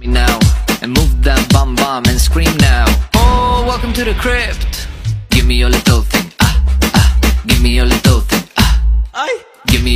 me now and move that bum bum and scream now. Oh, welcome to the crypt. Give me your little thing, ah ah. Give me your little thing, ah. I. Give me.